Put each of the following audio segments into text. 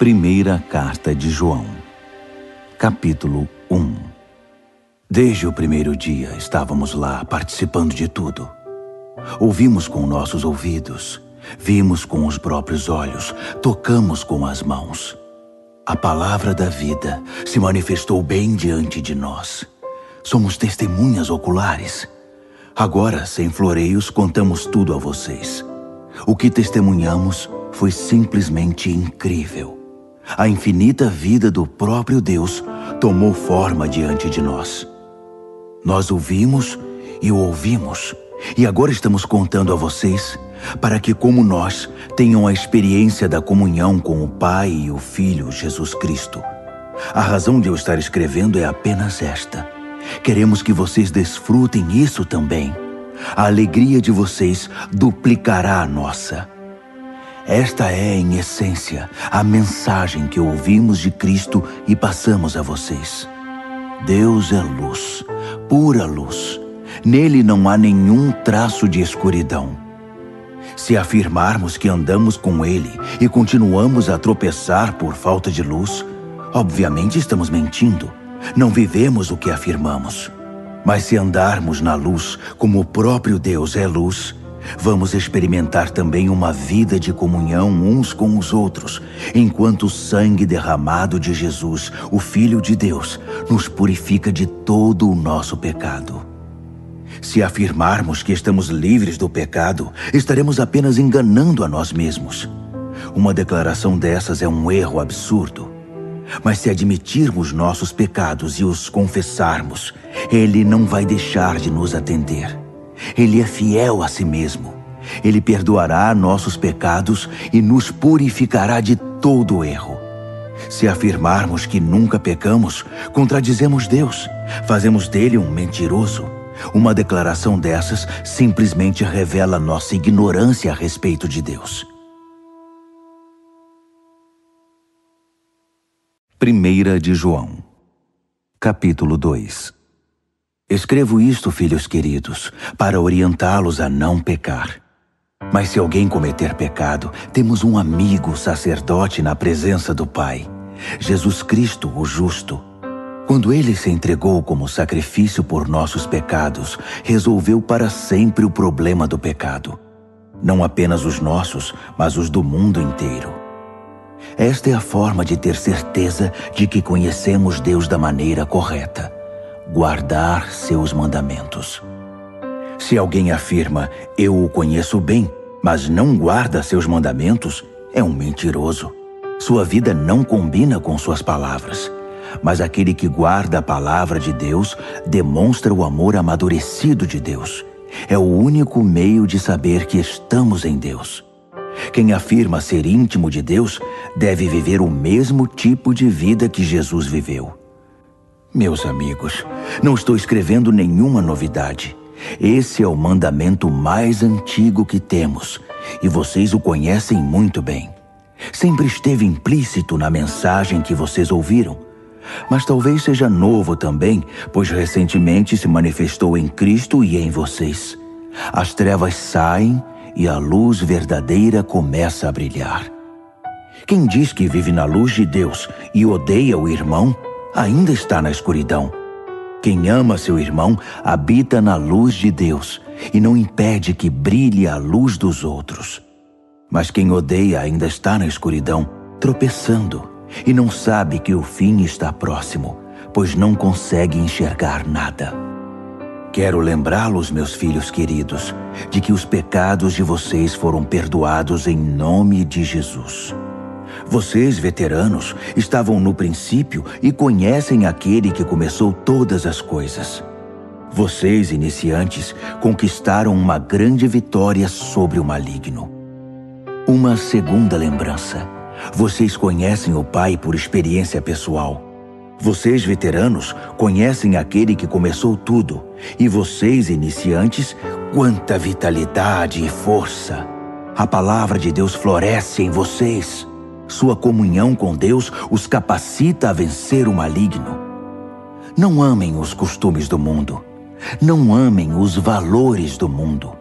Primeira Carta de João, capítulo 1 Desde o primeiro dia estávamos lá participando de tudo. Ouvimos com nossos ouvidos, vimos com os próprios olhos, tocamos com as mãos. A palavra da vida se manifestou bem diante de nós. Somos testemunhas oculares. Agora, sem floreios, contamos tudo a vocês. O que testemunhamos foi simplesmente incrível. A infinita vida do próprio Deus tomou forma diante de nós. Nós ouvimos e o ouvimos, e agora estamos contando a vocês para que, como nós, tenham a experiência da comunhão com o Pai e o Filho Jesus Cristo. A razão de eu estar escrevendo é apenas esta. Queremos que vocês desfrutem isso também. A alegria de vocês duplicará a nossa. Esta é, em essência, a mensagem que ouvimos de Cristo e passamos a vocês. Deus é luz, pura luz. Nele não há nenhum traço de escuridão. Se afirmarmos que andamos com Ele e continuamos a tropeçar por falta de luz, obviamente estamos mentindo. Não vivemos o que afirmamos. Mas se andarmos na luz, como o próprio Deus é luz, Vamos experimentar também uma vida de comunhão uns com os outros, enquanto o sangue derramado de Jesus, o Filho de Deus, nos purifica de todo o nosso pecado. Se afirmarmos que estamos livres do pecado, estaremos apenas enganando a nós mesmos. Uma declaração dessas é um erro absurdo. Mas se admitirmos nossos pecados e os confessarmos, Ele não vai deixar de nos atender. Ele é fiel a si mesmo. Ele perdoará nossos pecados e nos purificará de todo erro. Se afirmarmos que nunca pecamos, contradizemos Deus, fazemos dele um mentiroso. Uma declaração dessas simplesmente revela nossa ignorância a respeito de Deus. Primeira de João, capítulo 2 Escrevo isto, filhos queridos, para orientá-los a não pecar. Mas se alguém cometer pecado, temos um amigo sacerdote na presença do Pai, Jesus Cristo, o justo. Quando ele se entregou como sacrifício por nossos pecados, resolveu para sempre o problema do pecado. Não apenas os nossos, mas os do mundo inteiro. Esta é a forma de ter certeza de que conhecemos Deus da maneira correta guardar seus mandamentos. Se alguém afirma, eu o conheço bem, mas não guarda seus mandamentos, é um mentiroso. Sua vida não combina com suas palavras. Mas aquele que guarda a palavra de Deus demonstra o amor amadurecido de Deus. É o único meio de saber que estamos em Deus. Quem afirma ser íntimo de Deus deve viver o mesmo tipo de vida que Jesus viveu. Meus amigos, não estou escrevendo nenhuma novidade. Esse é o mandamento mais antigo que temos e vocês o conhecem muito bem. Sempre esteve implícito na mensagem que vocês ouviram. Mas talvez seja novo também, pois recentemente se manifestou em Cristo e em vocês. As trevas saem e a luz verdadeira começa a brilhar. Quem diz que vive na luz de Deus e odeia o irmão, ainda está na escuridão. Quem ama seu irmão habita na luz de Deus e não impede que brilhe a luz dos outros. Mas quem odeia ainda está na escuridão, tropeçando, e não sabe que o fim está próximo, pois não consegue enxergar nada. Quero lembrá-los, meus filhos queridos, de que os pecados de vocês foram perdoados em nome de Jesus. Vocês, veteranos, estavam no princípio e conhecem aquele que começou todas as coisas. Vocês, iniciantes, conquistaram uma grande vitória sobre o maligno. Uma segunda lembrança. Vocês conhecem o Pai por experiência pessoal. Vocês, veteranos, conhecem aquele que começou tudo. E vocês, iniciantes, quanta vitalidade e força! A palavra de Deus floresce em vocês. Sua comunhão com Deus os capacita a vencer o maligno. Não amem os costumes do mundo. Não amem os valores do mundo.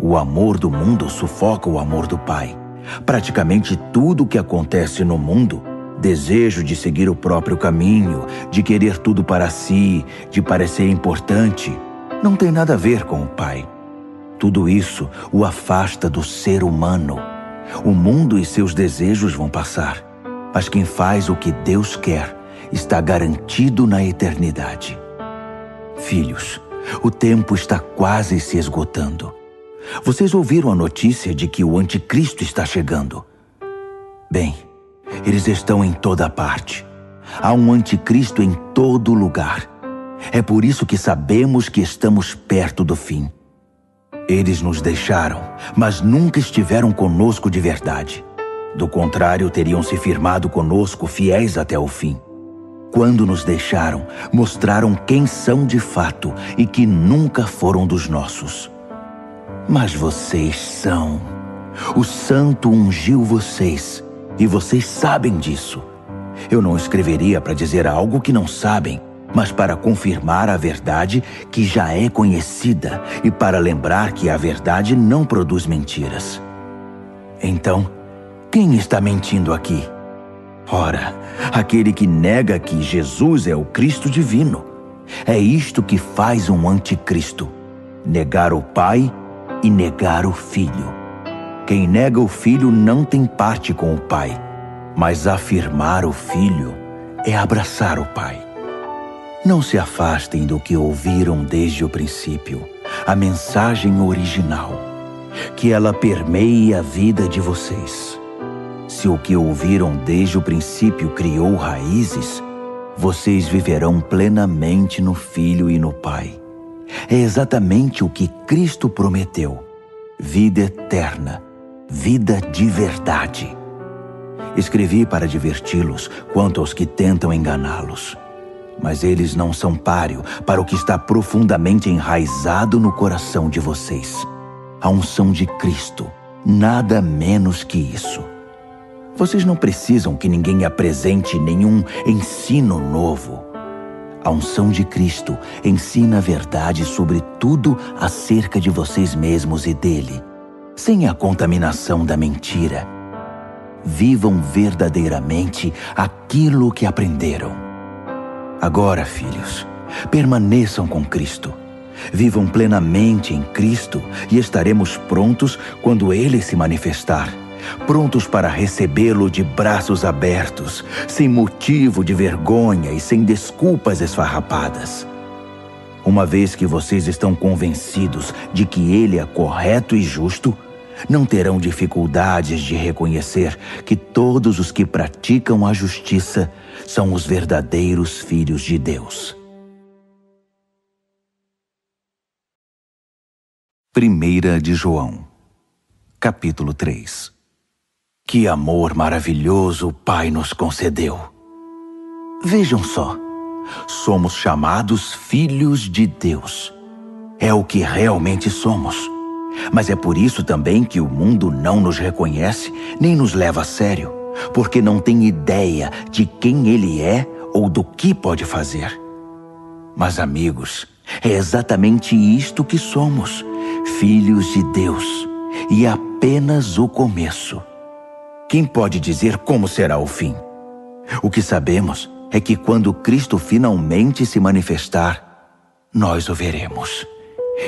O amor do mundo sufoca o amor do Pai. Praticamente tudo o que acontece no mundo desejo de seguir o próprio caminho, de querer tudo para si, de parecer importante, não tem nada a ver com o Pai. Tudo isso o afasta do ser humano. O mundo e seus desejos vão passar, mas quem faz o que Deus quer está garantido na eternidade. Filhos, o tempo está quase se esgotando. Vocês ouviram a notícia de que o Anticristo está chegando? Bem, eles estão em toda parte. Há um Anticristo em todo lugar. É por isso que sabemos que estamos perto do fim. Eles nos deixaram, mas nunca estiveram conosco de verdade. Do contrário, teriam se firmado conosco fiéis até o fim. Quando nos deixaram, mostraram quem são de fato e que nunca foram dos nossos. Mas vocês são. O Santo ungiu vocês e vocês sabem disso. Eu não escreveria para dizer algo que não sabem, mas para confirmar a verdade que já é conhecida e para lembrar que a verdade não produz mentiras. Então, quem está mentindo aqui? Ora, aquele que nega que Jesus é o Cristo divino. É isto que faz um anticristo: negar o Pai e negar o Filho. Quem nega o Filho não tem parte com o Pai, mas afirmar o Filho é abraçar o Pai. Não se afastem do que ouviram desde o princípio, a mensagem original, que ela permeie a vida de vocês. Se o que ouviram desde o princípio criou raízes, vocês viverão plenamente no Filho e no Pai. É exatamente o que Cristo prometeu: vida eterna, vida de verdade. Escrevi para diverti-los quanto aos que tentam enganá-los. Mas eles não são páreo para o que está profundamente enraizado no coração de vocês. A unção de Cristo, nada menos que isso. Vocês não precisam que ninguém apresente nenhum ensino novo. A unção de Cristo ensina a verdade sobre tudo acerca de vocês mesmos e dele, sem a contaminação da mentira. Vivam verdadeiramente aquilo que aprenderam. Agora, filhos, permaneçam com Cristo. Vivam plenamente em Cristo e estaremos prontos quando Ele se manifestar prontos para recebê-lo de braços abertos, sem motivo de vergonha e sem desculpas esfarrapadas. Uma vez que vocês estão convencidos de que ele é correto e justo, não terão dificuldades de reconhecer que todos os que praticam a justiça são os verdadeiros filhos de Deus. Primeira de João, capítulo 3 que amor maravilhoso o Pai nos concedeu. Vejam só, somos chamados filhos de Deus. É o que realmente somos. Mas é por isso também que o mundo não nos reconhece nem nos leva a sério, porque não tem ideia de quem ele é ou do que pode fazer. Mas, amigos, é exatamente isto que somos: filhos de Deus, e é apenas o começo. Quem pode dizer como será o fim? O que sabemos é que quando Cristo finalmente se manifestar, nós o veremos.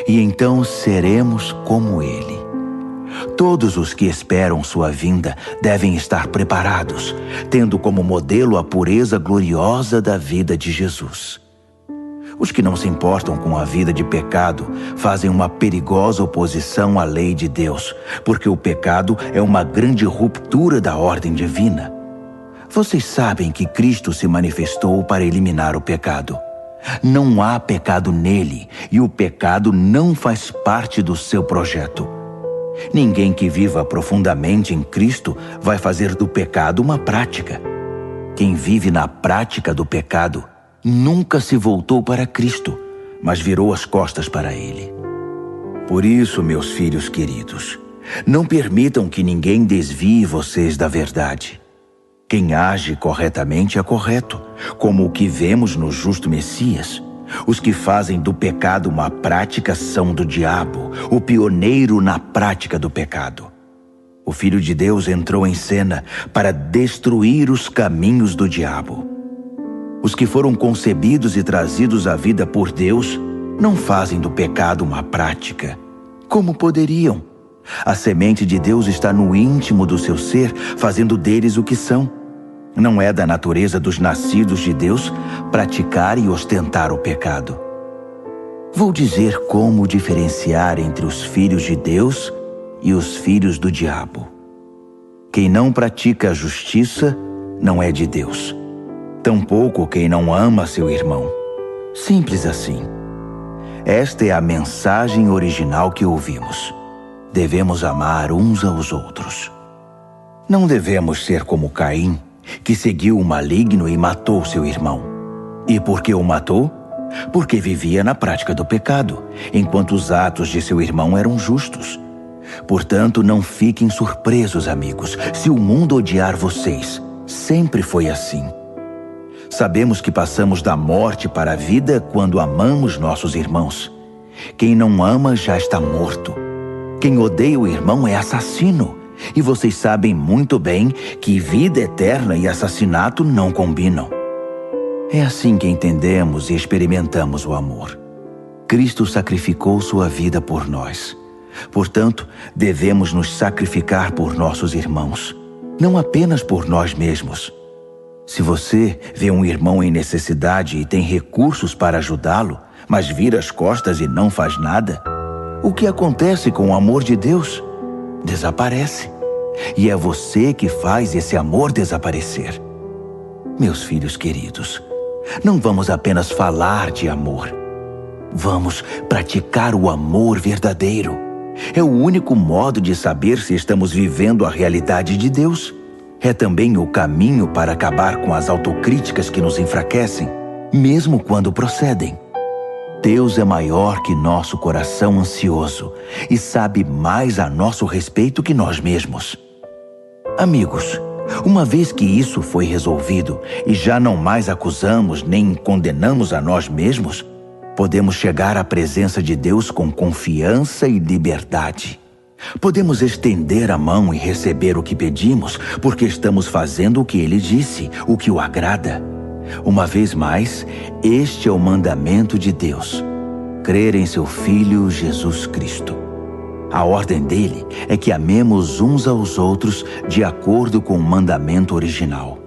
E então seremos como Ele. Todos os que esperam sua vinda devem estar preparados, tendo como modelo a pureza gloriosa da vida de Jesus. Os que não se importam com a vida de pecado fazem uma perigosa oposição à lei de Deus, porque o pecado é uma grande ruptura da ordem divina. Vocês sabem que Cristo se manifestou para eliminar o pecado. Não há pecado nele e o pecado não faz parte do seu projeto. Ninguém que viva profundamente em Cristo vai fazer do pecado uma prática. Quem vive na prática do pecado nunca se voltou para Cristo, mas virou as costas para Ele. Por isso, meus filhos queridos, não permitam que ninguém desvie vocês da verdade. Quem age corretamente é correto, como o que vemos no justo Messias. Os que fazem do pecado uma prática são do diabo, o pioneiro na prática do pecado. O Filho de Deus entrou em cena para destruir os caminhos do diabo. Os que foram concebidos e trazidos à vida por Deus não fazem do pecado uma prática. Como poderiam? A semente de Deus está no íntimo do seu ser, fazendo deles o que são. Não é da natureza dos nascidos de Deus praticar e ostentar o pecado. Vou dizer como diferenciar entre os filhos de Deus e os filhos do diabo. Quem não pratica a justiça não é de Deus. Tampouco quem não ama seu irmão. Simples assim. Esta é a mensagem original que ouvimos. Devemos amar uns aos outros. Não devemos ser como Caim, que seguiu o maligno e matou seu irmão. E por que o matou? Porque vivia na prática do pecado, enquanto os atos de seu irmão eram justos. Portanto, não fiquem surpresos, amigos, se o mundo odiar vocês. Sempre foi assim. Sabemos que passamos da morte para a vida quando amamos nossos irmãos. Quem não ama já está morto. Quem odeia o irmão é assassino. E vocês sabem muito bem que vida eterna e assassinato não combinam. É assim que entendemos e experimentamos o amor. Cristo sacrificou sua vida por nós. Portanto, devemos nos sacrificar por nossos irmãos, não apenas por nós mesmos. Se você vê um irmão em necessidade e tem recursos para ajudá-lo, mas vira as costas e não faz nada, o que acontece com o amor de Deus? Desaparece. E é você que faz esse amor desaparecer. Meus filhos queridos, não vamos apenas falar de amor. Vamos praticar o amor verdadeiro. É o único modo de saber se estamos vivendo a realidade de Deus. É também o caminho para acabar com as autocríticas que nos enfraquecem, mesmo quando procedem. Deus é maior que nosso coração ansioso e sabe mais a nosso respeito que nós mesmos. Amigos, uma vez que isso foi resolvido e já não mais acusamos nem condenamos a nós mesmos, podemos chegar à presença de Deus com confiança e liberdade. Podemos estender a mão e receber o que pedimos, porque estamos fazendo o que ele disse, o que o agrada. Uma vez mais, este é o mandamento de Deus: crer em seu Filho Jesus Cristo. A ordem dele é que amemos uns aos outros de acordo com o mandamento original.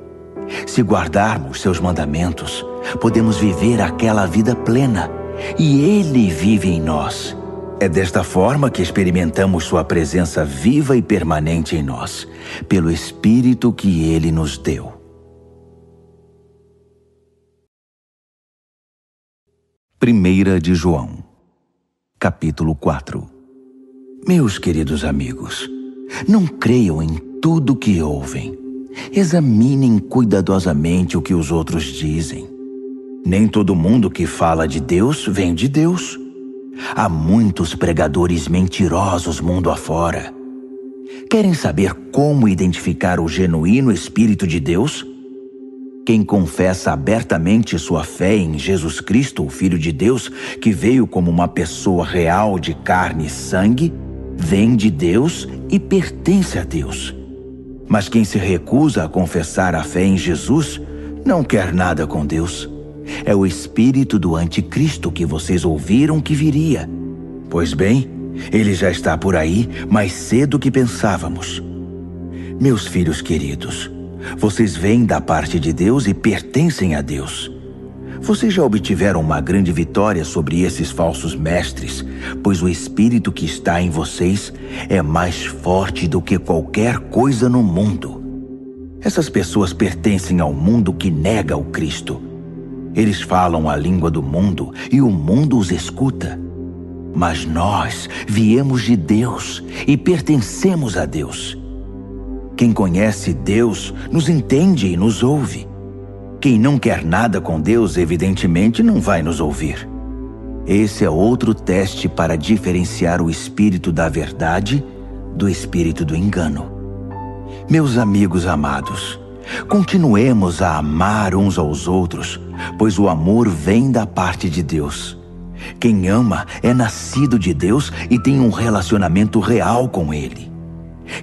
Se guardarmos seus mandamentos, podemos viver aquela vida plena e Ele vive em nós. É desta forma que experimentamos Sua presença viva e permanente em nós, pelo Espírito que Ele nos deu. Primeira de João, capítulo 4 Meus queridos amigos, não creiam em tudo que ouvem. Examinem cuidadosamente o que os outros dizem nem todo mundo que fala de Deus vem de Deus. Há muitos pregadores mentirosos mundo afora. Querem saber como identificar o genuíno Espírito de Deus? Quem confessa abertamente sua fé em Jesus Cristo, o Filho de Deus, que veio como uma pessoa real de carne e sangue, vem de Deus e pertence a Deus. Mas quem se recusa a confessar a fé em Jesus não quer nada com Deus. É o espírito do anticristo que vocês ouviram que viria. Pois bem, ele já está por aí mais cedo que pensávamos. Meus filhos queridos, vocês vêm da parte de Deus e pertencem a Deus. Vocês já obtiveram uma grande vitória sobre esses falsos mestres, pois o espírito que está em vocês é mais forte do que qualquer coisa no mundo. Essas pessoas pertencem ao mundo que nega o Cristo eles falam a língua do mundo e o mundo os escuta. Mas nós viemos de Deus e pertencemos a Deus. Quem conhece Deus nos entende e nos ouve. Quem não quer nada com Deus, evidentemente, não vai nos ouvir. Esse é outro teste para diferenciar o espírito da verdade do espírito do engano. Meus amigos amados, Continuemos a amar uns aos outros, pois o amor vem da parte de Deus. Quem ama é nascido de Deus e tem um relacionamento real com Ele.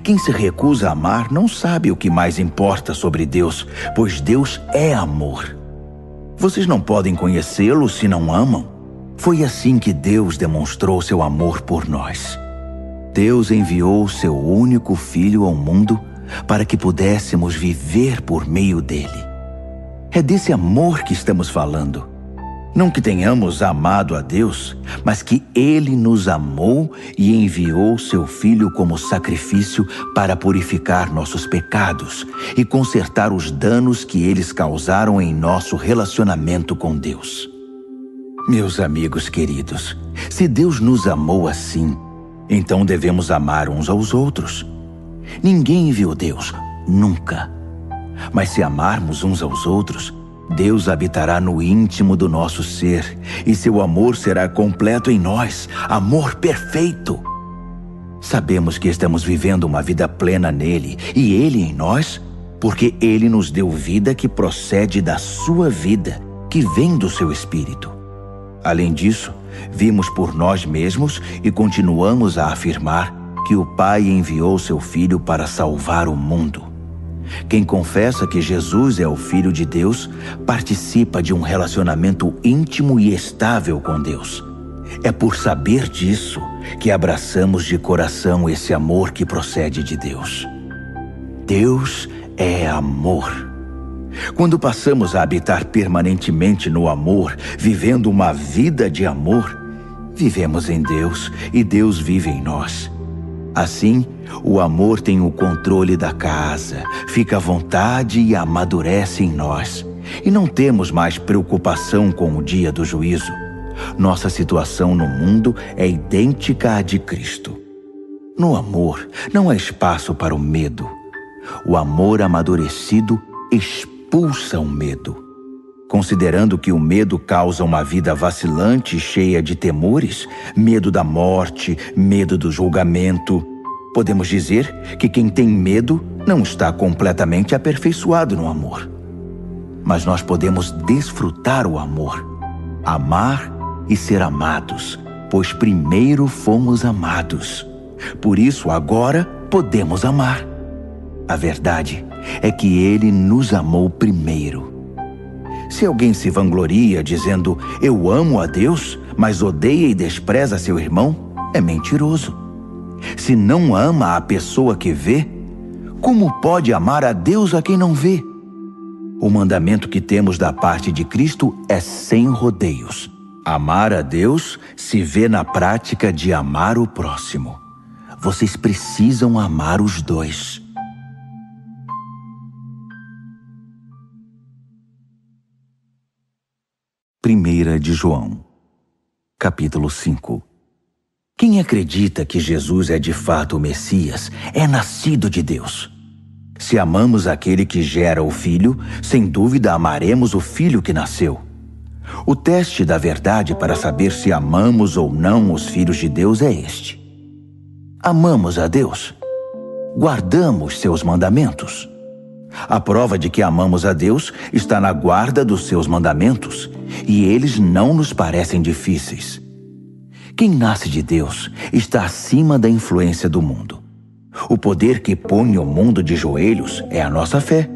Quem se recusa a amar não sabe o que mais importa sobre Deus, pois Deus é amor. Vocês não podem conhecê-lo se não amam. Foi assim que Deus demonstrou seu amor por nós. Deus enviou seu único filho ao mundo para que pudéssemos viver por meio dele. É desse amor que estamos falando. Não que tenhamos amado a Deus, mas que Ele nos amou e enviou seu Filho como sacrifício para purificar nossos pecados e consertar os danos que eles causaram em nosso relacionamento com Deus. Meus amigos queridos, se Deus nos amou assim, então devemos amar uns aos outros. Ninguém viu Deus, nunca. Mas se amarmos uns aos outros, Deus habitará no íntimo do nosso ser e seu amor será completo em nós amor perfeito. Sabemos que estamos vivendo uma vida plena nele e ele em nós, porque ele nos deu vida que procede da sua vida, que vem do seu espírito. Além disso, vimos por nós mesmos e continuamos a afirmar que o Pai enviou seu Filho para salvar o mundo. Quem confessa que Jesus é o Filho de Deus participa de um relacionamento íntimo e estável com Deus. É por saber disso que abraçamos de coração esse amor que procede de Deus. Deus é amor. Quando passamos a habitar permanentemente no amor, vivendo uma vida de amor, vivemos em Deus e Deus vive em nós. Assim, o amor tem o controle da casa, fica à vontade e amadurece em nós. E não temos mais preocupação com o dia do juízo. Nossa situação no mundo é idêntica à de Cristo. No amor, não há espaço para o medo. O amor amadurecido expulsa o medo. Considerando que o medo causa uma vida vacilante e cheia de temores, medo da morte, medo do julgamento, podemos dizer que quem tem medo não está completamente aperfeiçoado no amor. Mas nós podemos desfrutar o amor, amar e ser amados, pois primeiro fomos amados. Por isso agora podemos amar. A verdade é que Ele nos amou primeiro. Se alguém se vangloria dizendo eu amo a Deus, mas odeia e despreza seu irmão, é mentiroso. Se não ama a pessoa que vê, como pode amar a Deus a quem não vê? O mandamento que temos da parte de Cristo é sem rodeios. Amar a Deus se vê na prática de amar o próximo. Vocês precisam amar os dois. Primeira de João, capítulo 5 Quem acredita que Jesus é de fato o Messias é nascido de Deus. Se amamos aquele que gera o Filho, sem dúvida amaremos o Filho que nasceu. O teste da verdade para saber se amamos ou não os filhos de Deus é este: Amamos a Deus? Guardamos seus mandamentos? A prova de que amamos a Deus está na guarda dos seus mandamentos, e eles não nos parecem difíceis. Quem nasce de Deus está acima da influência do mundo. O poder que põe o mundo de joelhos é a nossa fé.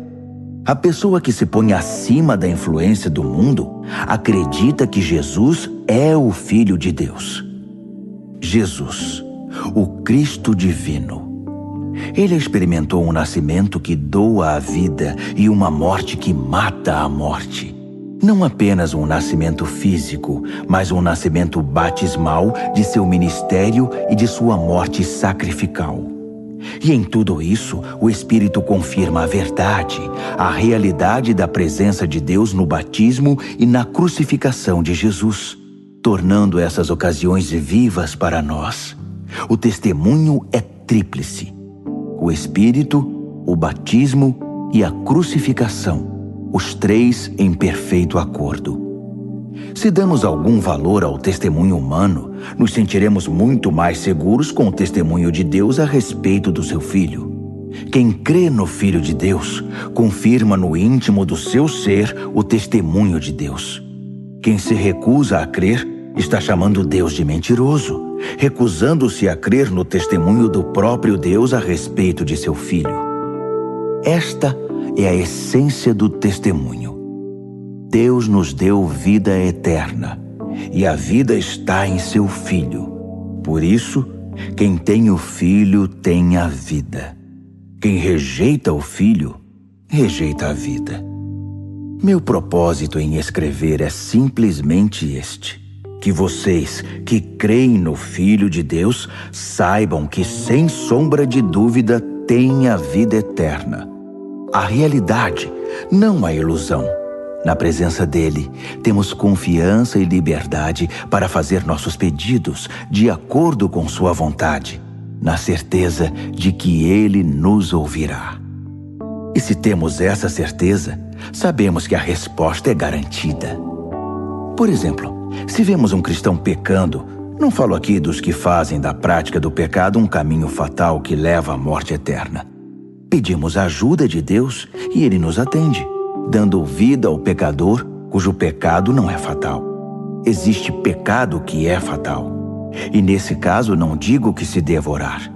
A pessoa que se põe acima da influência do mundo acredita que Jesus é o Filho de Deus. Jesus, o Cristo divino ele experimentou um nascimento que doa a vida e uma morte que mata a morte. Não apenas um nascimento físico, mas um nascimento batismal de seu ministério e de sua morte sacrificial. E em tudo isso, o Espírito confirma a verdade, a realidade da presença de Deus no batismo e na crucificação de Jesus, tornando essas ocasiões vivas para nós. O testemunho é tríplice o Espírito, o batismo e a crucificação, os três em perfeito acordo. Se damos algum valor ao testemunho humano, nos sentiremos muito mais seguros com o testemunho de Deus a respeito do seu Filho. Quem crê no Filho de Deus, confirma no íntimo do seu ser o testemunho de Deus. Quem se recusa a crer, está chamando Deus de mentiroso, recusando-se a crer no testemunho do próprio Deus a respeito de seu filho. Esta é a essência do testemunho. Deus nos deu vida eterna, e a vida está em seu Filho. Por isso, quem tem o Filho tem a vida. Quem rejeita o Filho, rejeita a vida. Meu propósito em escrever é simplesmente este: que vocês que creem no Filho de Deus saibam que, sem sombra de dúvida, têm a vida eterna. A realidade, não a ilusão. Na presença dele, temos confiança e liberdade para fazer nossos pedidos de acordo com sua vontade, na certeza de que ele nos ouvirá. E se temos essa certeza, sabemos que a resposta é garantida. Por exemplo, se vemos um cristão pecando, não falo aqui dos que fazem da prática do pecado um caminho fatal que leva à morte eterna. Pedimos a ajuda de Deus e ele nos atende, dando vida ao pecador cujo pecado não é fatal. Existe pecado que é fatal. E nesse caso não digo que se devorar.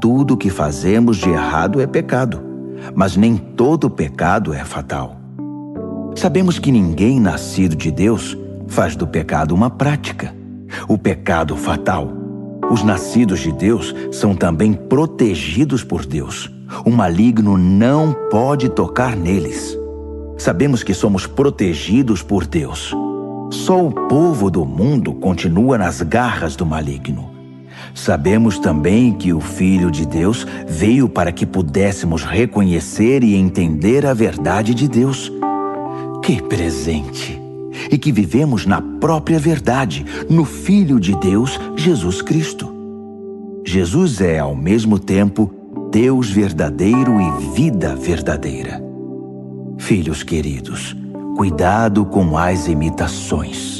Tudo que fazemos de errado é pecado, mas nem todo pecado é fatal. Sabemos que ninguém nascido de Deus faz do pecado uma prática, o pecado fatal. Os nascidos de Deus são também protegidos por Deus. O maligno não pode tocar neles. Sabemos que somos protegidos por Deus. Só o povo do mundo continua nas garras do maligno. Sabemos também que o Filho de Deus veio para que pudéssemos reconhecer e entender a verdade de Deus. Que presente! E que vivemos na própria verdade, no Filho de Deus, Jesus Cristo. Jesus é, ao mesmo tempo, Deus verdadeiro e vida verdadeira. Filhos queridos, cuidado com as imitações.